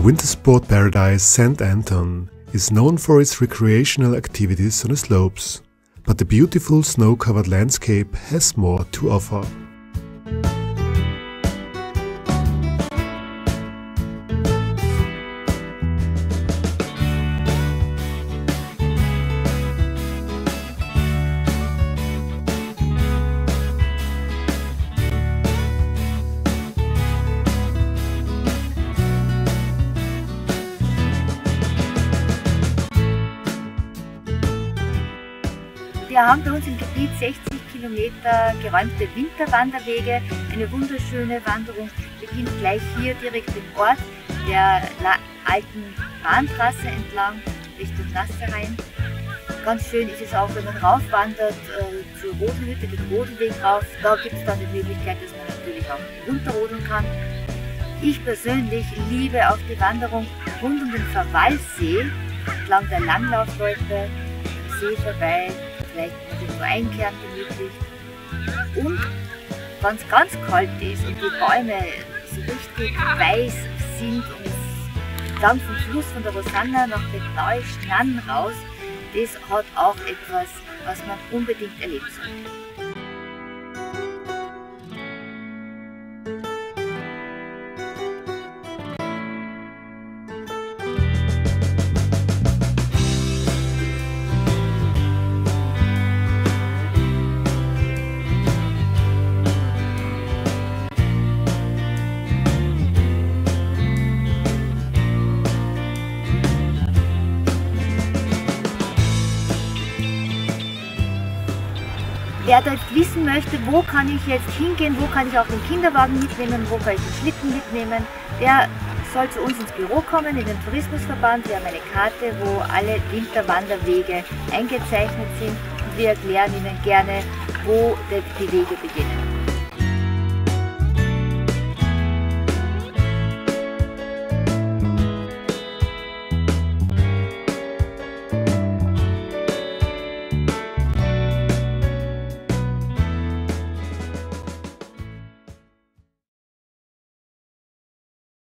winter sport paradise St. Anton is known for its recreational activities on the slopes, but the beautiful snow-covered landscape has more to offer. Wir haben bei uns im Gebiet 60 Kilometer geräumte Winterwanderwege. Eine wunderschöne Wanderung beginnt gleich hier direkt im Ort der alten Bahntrasse entlang Richtung Nasserein. Ganz schön ist es auch, wenn man raufwandert äh, zur Rodenhütte, den Rodenweg rauf. Da gibt es dann die Möglichkeit, dass man natürlich auch runterrodeln kann. Ich persönlich liebe auch die Wanderung rund um den Verwalsee, entlang der Langlaufläufe, See vorbei, vielleicht irgendwo einkehren gemütlich. Und wenn es ganz kalt ist und die Bäume so richtig weiß sind und dann vom Fluss von der Rosanna nach dem Neuschnann raus, das hat auch etwas, was man unbedingt erleben sollte. Wer dort wissen möchte, wo kann ich jetzt hingehen, wo kann ich auch den Kinderwagen mitnehmen, wo kann ich den Schlitten mitnehmen, der soll zu uns ins Büro kommen, in den Tourismusverband. Wir haben eine Karte, wo alle Winterwanderwege eingezeichnet sind und wir erklären Ihnen gerne, wo die Wege beginnen.